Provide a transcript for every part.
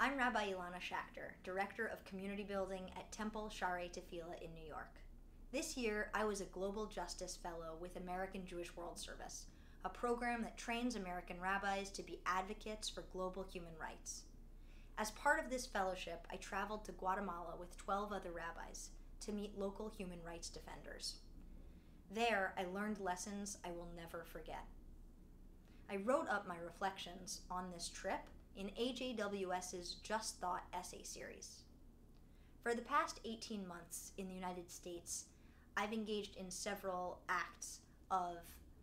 I'm Rabbi Ilana Schachter, Director of Community Building at Temple Shaaray Tefila in New York. This year, I was a Global Justice Fellow with American Jewish World Service, a program that trains American rabbis to be advocates for global human rights. As part of this fellowship, I traveled to Guatemala with 12 other rabbis to meet local human rights defenders. There, I learned lessons I will never forget. I wrote up my reflections on this trip in AJWS's Just Thought essay series. For the past 18 months in the United States, I've engaged in several acts of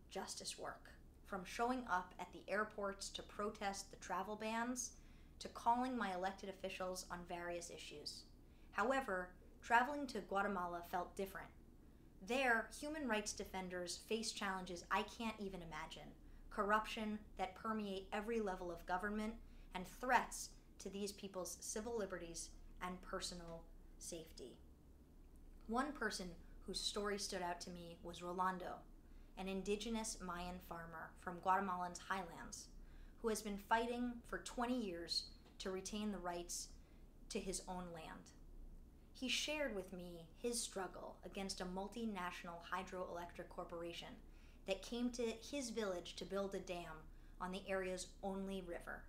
justice work, from showing up at the airports to protest the travel bans to calling my elected officials on various issues. However, traveling to Guatemala felt different. There, human rights defenders face challenges I can't even imagine corruption that permeate every level of government, and threats to these people's civil liberties and personal safety. One person whose story stood out to me was Rolando, an indigenous Mayan farmer from Guatemalan's highlands who has been fighting for 20 years to retain the rights to his own land. He shared with me his struggle against a multinational hydroelectric corporation that came to his village to build a dam on the area's only river.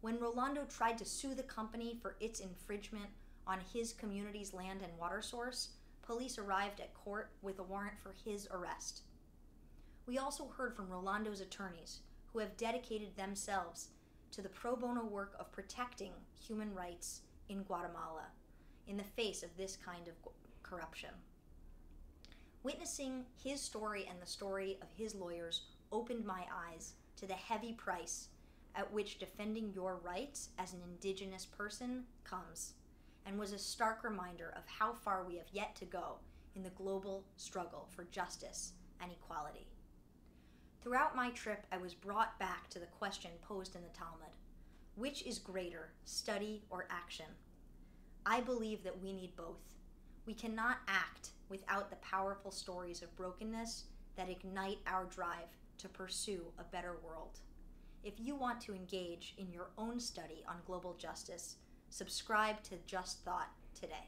When Rolando tried to sue the company for its infringement on his community's land and water source, police arrived at court with a warrant for his arrest. We also heard from Rolando's attorneys, who have dedicated themselves to the pro bono work of protecting human rights in Guatemala in the face of this kind of corruption. Witnessing his story and the story of his lawyers opened my eyes to the heavy price at which defending your rights as an indigenous person comes, and was a stark reminder of how far we have yet to go in the global struggle for justice and equality. Throughout my trip, I was brought back to the question posed in the Talmud which is greater, study or action? I believe that we need both. We cannot act without the powerful stories of brokenness that ignite our drive to pursue a better world. If you want to engage in your own study on global justice, subscribe to Just Thought today.